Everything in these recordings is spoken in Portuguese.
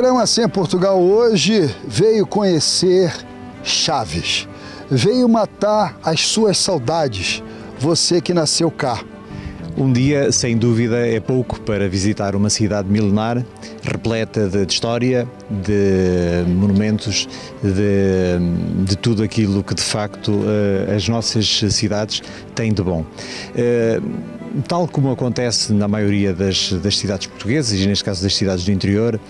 programa Sem Portugal hoje veio conhecer Chaves. Veio matar as suas saudades, você que nasceu cá. Um dia, sem dúvida, é pouco para visitar uma cidade milenar, repleta de, de história, de monumentos, de, de, tudo aquilo que de facto uh, as nossas cidades têm de bom. Tal como acontece na maioria das, das cidades portuguesas e neste caso das cidades do interior,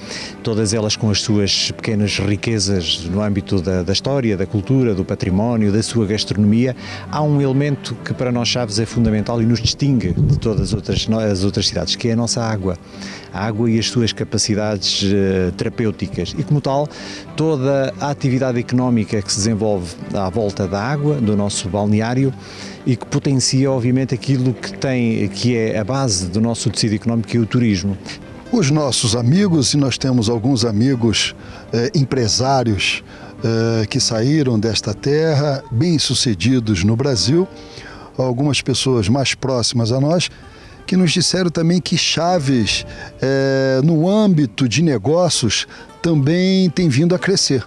todas elas com as suas pequenas riquezas no âmbito da, da história, da cultura, do património, da sua gastronomia, há um elemento que para nós Chaves é fundamental e nos distingue de todas as outras, as outras cidades, que é a nossa água. A água e as suas capacidades uh, terapêuticas. E como tal, toda a atividade económica que se desenvolve à volta da água, do nosso balneário, e que potencia, obviamente, aquilo que tem, que é a base do nosso tecido económico, que é o turismo. Os nossos amigos, e nós temos alguns amigos eh, empresários eh, que saíram desta terra, bem-sucedidos no Brasil, algumas pessoas mais próximas a nós, que nos disseram também que Chaves, eh, no âmbito de negócios, também tem vindo a crescer.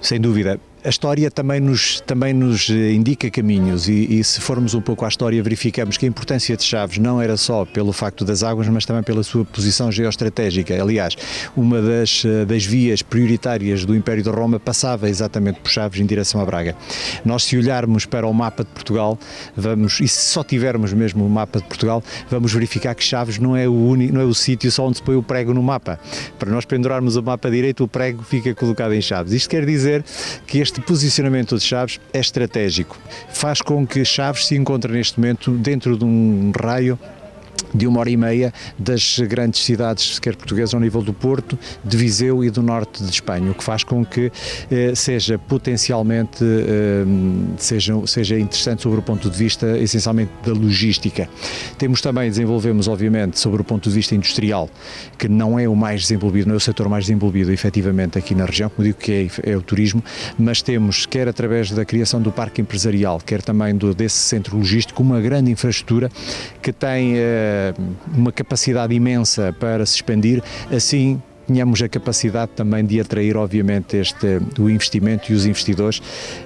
Sem dúvida a história também nos, também nos eh, indica caminhos e, e, se formos um pouco à história verificamos que a importância de Chaves não era só pelo facto das águas, mas também pela sua posição geoestratégica. Aliás, uma das, eh, das vias prioritárias do Império de Roma passava exatamente por Chaves em direção a Braga. Nós se olharmos para o mapa de Portugal, vamos, e se só tivermos mesmo o mapa de Portugal, vamos verificar que Chaves não é o único, não é o sítio só onde se põe o prego no mapa. Para nós pendurarmos o mapa direito, o prego fica colocado em Chaves. Isto quer dizer que este este posicionamento de Chaves é estratégico. Faz com que Chaves se encontre neste momento dentro de um raio de uma hora e meia das grandes cidades, quer portuguesas, ao nível do Porto, de Viseu e do norte de Espanha, o que faz com que eh, seja potencialmente eh, seja, seja interessante sobre o ponto de vista essencialmente da logística. Temos também, desenvolvemos obviamente sobre o ponto de vista industrial, que não é o mais desenvolvido, não é o setor mais desenvolvido efetivamente aqui na região, como digo que é, é o turismo, mas temos, quer através da criação do parque empresarial, quer também do, desse centro logístico, uma grande infraestrutura que tem eh, uma capacidade imensa para se expandir, assim tenhamos a capacidade também de atrair, obviamente, este, o investimento e os investidores,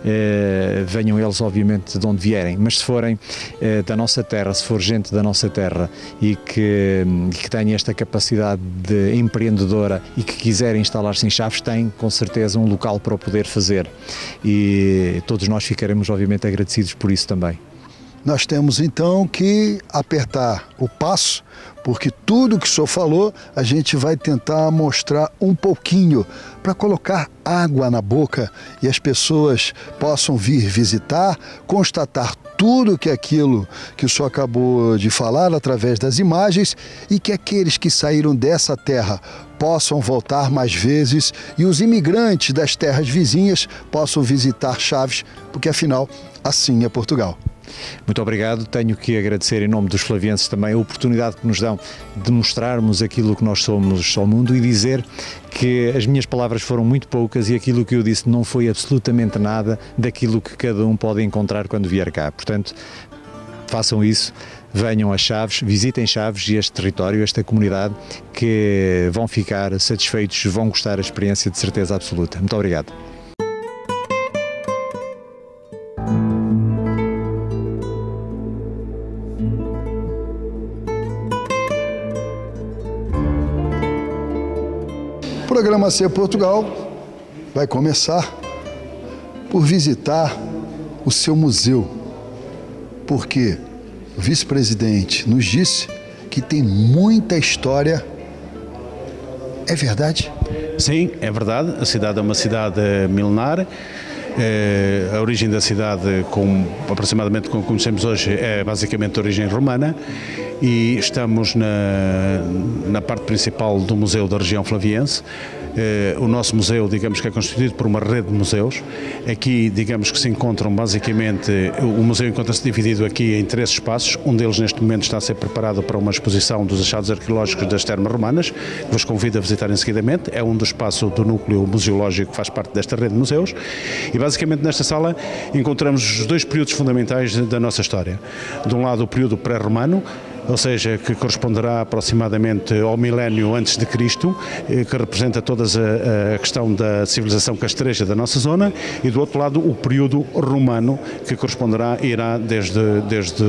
eh, venham eles, obviamente, de onde vierem, mas se forem eh, da nossa terra, se for gente da nossa terra e que, que tenha esta capacidade de empreendedora e que quiserem instalar-se em Chaves, têm com certeza um local para o poder fazer e todos nós ficaremos, obviamente, agradecidos por isso também. Nós temos então que apertar o passo, porque tudo que o senhor falou, a gente vai tentar mostrar um pouquinho para colocar água na boca e as pessoas possam vir visitar, constatar tudo que aquilo que o senhor acabou de falar através das imagens e que aqueles que saíram dessa terra possam voltar mais vezes e os imigrantes das terras vizinhas possam visitar Chaves, porque afinal assim é Portugal. Muito obrigado. Tenho que agradecer em nome dos flavienses também a oportunidade que nos dão de mostrarmos aquilo que nós somos ao mundo e dizer que as minhas palavras foram muito poucas e aquilo que eu disse não foi absolutamente nada daquilo que cada um pode encontrar quando vier cá. Portanto, façam isso, venham a Chaves, visitem Chaves e este território, esta comunidade, que vão ficar satisfeitos, vão gostar da experiência de certeza absoluta. Muito obrigado. Programa Ser Portugal vai começar por visitar o seu museu, porque o vice-presidente nos disse que tem muita história. É verdade? Sim, é verdade. A cidade é uma cidade milenar. É, a origem da cidade, com, aproximadamente como conhecemos hoje, é basicamente de origem romana e estamos na, na parte principal do Museu da Região Flaviense. Eh, o nosso museu, digamos que é constituído por uma rede de museus. Aqui, digamos que se encontram basicamente, o museu encontra-se dividido aqui em três espaços. Um deles, neste momento, está a ser preparado para uma exposição dos achados arqueológicos das termas romanas, que vos convido a visitarem seguidamente. É um dos espaços do núcleo museológico que faz parte desta rede de museus. E, basicamente, nesta sala encontramos os dois períodos fundamentais da nossa história. De um lado, o período pré-romano, ou seja, que corresponderá aproximadamente ao milénio antes de Cristo, eh, que representa toda a, questão da civilização castreja da nossa zona, e do outro lado o período romano, que corresponderá, irá desde, desde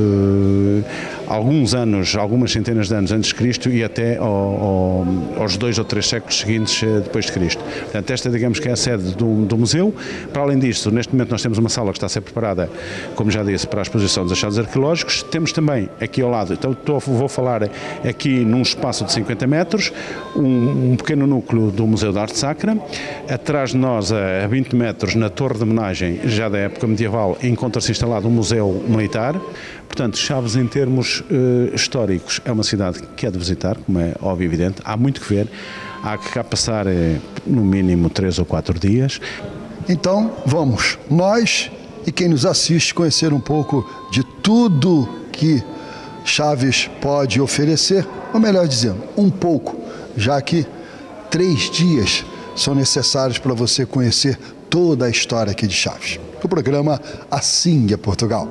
alguns anos, algumas centenas de anos antes de Cristo e até ao, ao, aos dois ou três séculos seguintes eh, depois de Cristo. Portanto, esta digamos que é a sede do, do museu. Para além disso, neste momento nós temos uma sala que está a ser preparada, como já disse, para a exposição dos achados arqueológicos. Temos também aqui ao lado, então estou, vou falar aqui num espaço de 50 metros, um, um pequeno núcleo do Museu da Arte Sacra. Atrás de nós, a 20 metros, na Torre de Homenagem, já da época medieval, encontra-se instalado um museu militar. Portanto, Chaves, em termos uh, históricos, é uma cidade que é de visitar, como é óbvio e evidente. Há muito que ver. Há que cá passar, uh, no mínimo, três ou quatro dias. Então, vamos, nós e quem nos assiste, conhecer um pouco de tudo que Chaves pode oferecer, ou melhor dizendo, um pouco, já que três dias são necessários para você conhecer toda a história aqui de Chaves. O programa Assim é Portugal.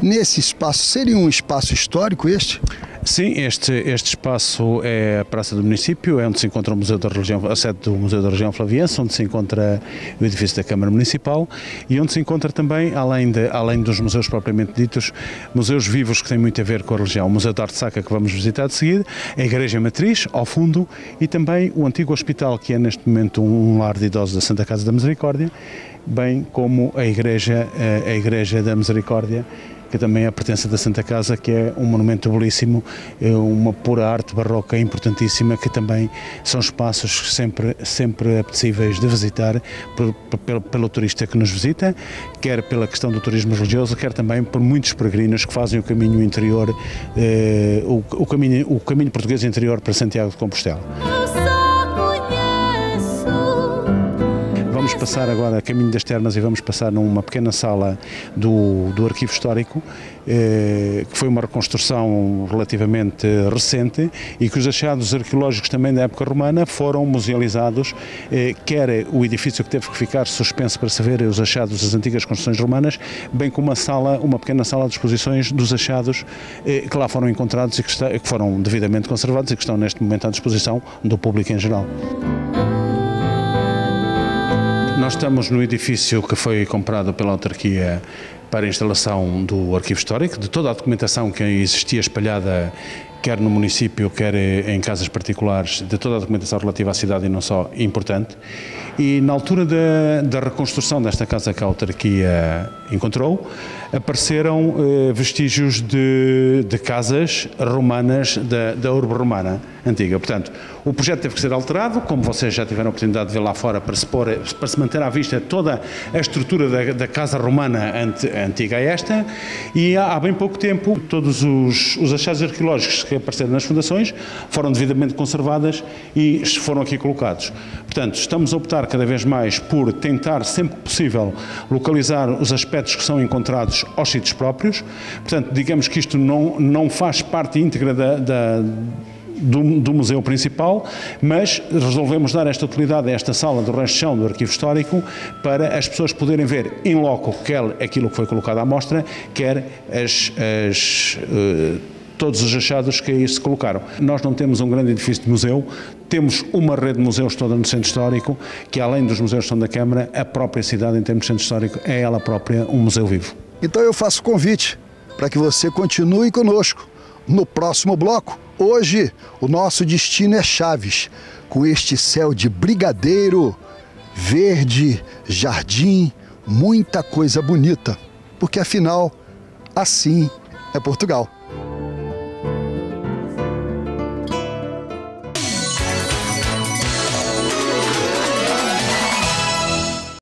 Nesse espaço, seria um espaço histórico este? Sim, este, este espaço é a Praça do Município, é onde se encontra o Museu da Religião, a sede do Museu da Região Flaviense, onde se encontra o edifício da Câmara Municipal e onde se encontra também, além, de, além dos museus propriamente ditos, museus vivos que têm muito a ver com a religião. O Museu da Arte que vamos visitar de seguida, a Igreja Matriz, ao fundo, e também o antigo hospital, que é neste momento um lar de idosos da Santa Casa da Misericórdia, bem como a Igreja, a Igreja da Misericórdia, que também é a pertença da Santa Casa, que é um monumento belíssimo, é uma pura arte barroca importantíssima, que também são espaços sempre, sempre apetecíveis de visitar por, por, pelo turista que nos visita, quer pela questão do turismo religioso, quer também por muitos peregrinos que fazem o caminho interior, eh, o, o, caminho, o caminho português interior para Santiago de Compostela. Passar agora a caminho das termas e vamos passar numa pequena sala do, do arquivo histórico, eh, que foi uma reconstrução relativamente recente e que os achados arqueológicos também da época romana foram musealizados, eh, quer o edifício que teve que ficar suspenso para se ver os achados das antigas construções romanas, bem como uma sala, uma pequena sala de exposições dos achados eh, que lá foram encontrados e que, está, que foram devidamente conservados e que estão neste momento à disposição do público em geral. Nós estamos no edifício que foi comprado pela autarquia para a instalação do arquivo histórico, de toda a documentação que existia espalhada quer no município, quer em casas particulares, de toda a documentação relativa à cidade e não só, importante. E na altura da, da reconstrução desta casa que a autarquia encontrou, apareceram eh, vestígios de, de, casas romanas da, da urbe romana antiga. Portanto, o projeto teve que ser alterado, como vocês já tiveram a oportunidade de ver lá fora, para se, pôr, para se manter à vista toda a estrutura da, da casa romana ante, antiga esta, e há, há bem pouco tempo todos os, os achados arqueológicos que apareceram nas fundações foram devidamente conservadas e foram aqui colocados. Portanto, estamos a optar cada vez mais por tentar, sempre que possível, localizar os aspectos que são encontrados aos sítios próprios. Portanto, digamos que isto não, não faz parte íntegra da, da do, do, museu principal, mas resolvemos dar esta utilidade a esta sala do de chão do arquivo histórico para as pessoas poderem ver em loco quer aquilo que foi colocado à mostra, quer as, as uh, todos os achados que aí se colocaram. Nós não temos um grande edifício de museu, temos uma rede de museus toda no centro histórico, que além dos museus que estão da Câmara, a própria cidade em termos de centro histórico é ela própria um museu vivo. Então eu faço convite para que você continue conosco no próximo bloco. Hoje o nosso destino é Chaves, com este céu de brigadeiro, verde, jardim, muita coisa bonita, porque afinal assim é Portugal.